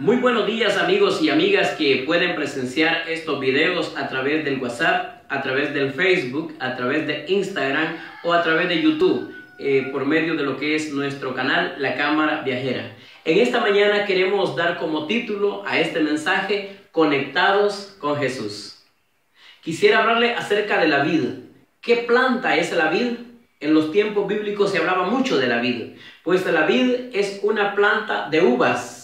Muy buenos días amigos y amigas que pueden presenciar estos videos a través del WhatsApp, a través del Facebook, a través de Instagram o a través de YouTube, eh, por medio de lo que es nuestro canal La Cámara Viajera. En esta mañana queremos dar como título a este mensaje Conectados con Jesús. Quisiera hablarle acerca de la vid. ¿Qué planta es la vid? En los tiempos bíblicos se hablaba mucho de la vid, pues la vid es una planta de uvas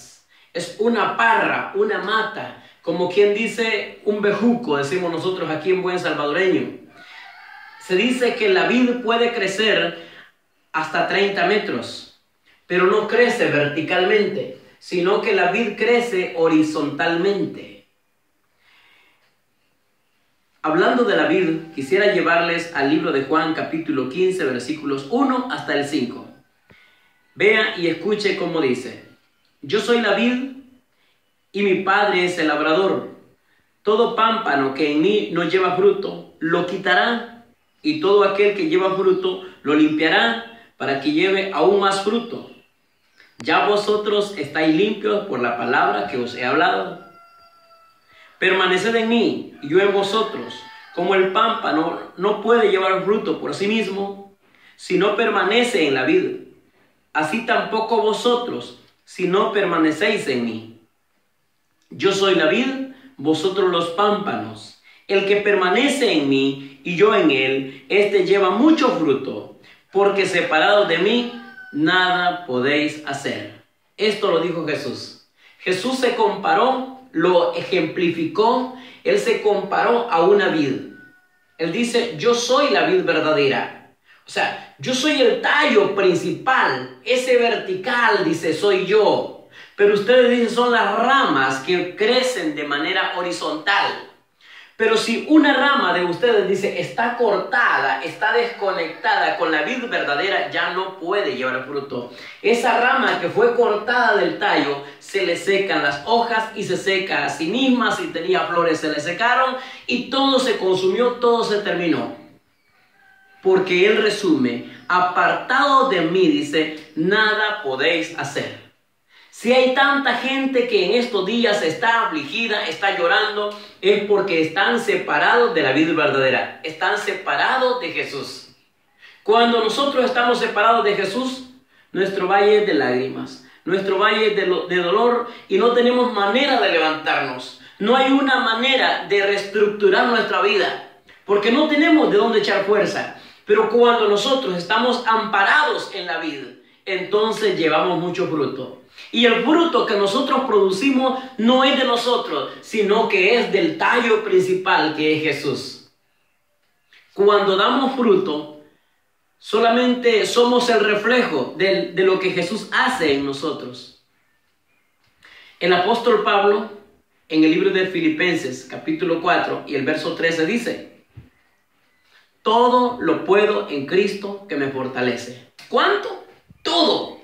es una parra, una mata, como quien dice un bejuco, decimos nosotros aquí en buen salvadoreño. Se dice que la vid puede crecer hasta 30 metros, pero no crece verticalmente, sino que la vid crece horizontalmente. Hablando de la vid, quisiera llevarles al libro de Juan capítulo 15 versículos 1 hasta el 5. Vea y escuche cómo dice. Yo soy la vid y mi padre es el labrador. Todo pámpano que en mí no lleva fruto, lo quitará, y todo aquel que lleva fruto, lo limpiará para que lleve aún más fruto. Ya vosotros estáis limpios por la palabra que os he hablado. Permaneced en mí y yo en vosotros, como el pámpano no puede llevar fruto por sí mismo, si no permanece en la vida. Así tampoco vosotros, si no permanecéis en mí. Yo soy la vid, vosotros los pámpanos. El que permanece en mí y yo en él, éste lleva mucho fruto, porque separado de mí, nada podéis hacer. Esto lo dijo Jesús. Jesús se comparó, lo ejemplificó, él se comparó a una vid. Él dice, yo soy la vid verdadera. O sea, yo soy el tallo principal, ese vertical, dice, soy yo. Pero ustedes dicen, son las ramas que crecen de manera horizontal. Pero si una rama de ustedes dice está cortada, está desconectada con la vid verdadera, ya no puede llevar fruto. Esa rama que fue cortada del tallo, se le secan las hojas y se seca a sí misma. Si tenía flores, se le secaron y todo se consumió, todo se terminó porque él resume, apartado de mí, dice, nada podéis hacer. Si hay tanta gente que en estos días está afligida, está llorando, es porque están separados de la vida verdadera, están separados de Jesús. Cuando nosotros estamos separados de Jesús, nuestro valle es de lágrimas, nuestro valle es de, de dolor y no tenemos manera de levantarnos. No hay una manera de reestructurar nuestra vida, porque no tenemos de dónde echar fuerza. Pero cuando nosotros estamos amparados en la vida, entonces llevamos mucho fruto. Y el fruto que nosotros producimos no es de nosotros, sino que es del tallo principal que es Jesús. Cuando damos fruto, solamente somos el reflejo de, de lo que Jesús hace en nosotros. El apóstol Pablo, en el libro de Filipenses, capítulo 4 y el verso 13 dice, todo lo puedo en Cristo que me fortalece. ¿Cuánto? Todo.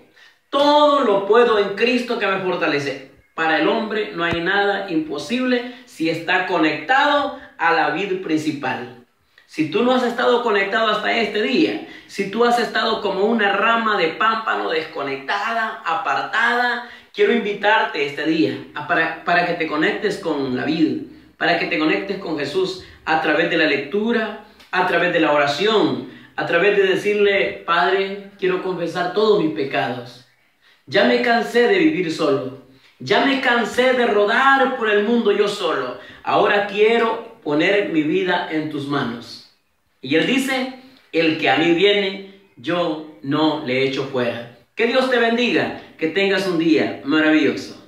Todo lo puedo en Cristo que me fortalece. Para el hombre no hay nada imposible si está conectado a la vida principal. Si tú no has estado conectado hasta este día, si tú has estado como una rama de pámpano desconectada, apartada, quiero invitarte este día para, para que te conectes con la vida, para que te conectes con Jesús a través de la lectura, a través de la oración, a través de decirle, Padre, quiero confesar todos mis pecados. Ya me cansé de vivir solo. Ya me cansé de rodar por el mundo yo solo. Ahora quiero poner mi vida en tus manos. Y él dice, el que a mí viene, yo no le echo fuera. Que Dios te bendiga, que tengas un día maravilloso.